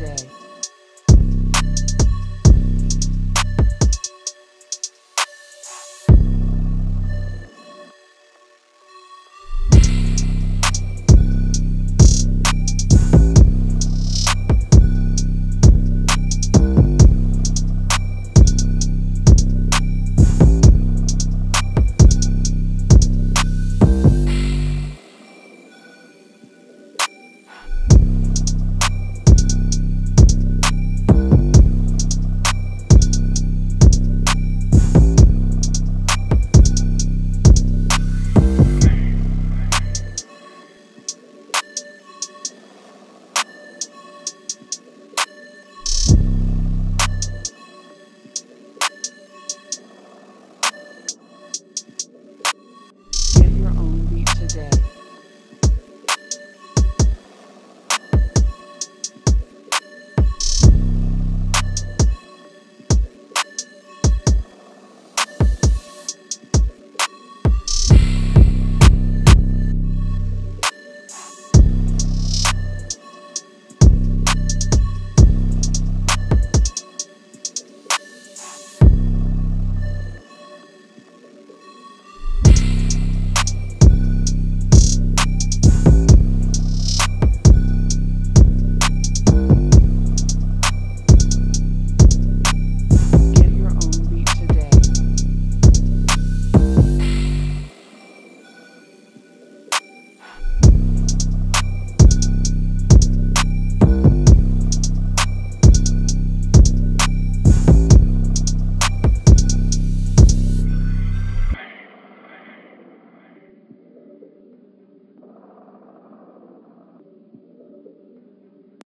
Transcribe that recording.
day.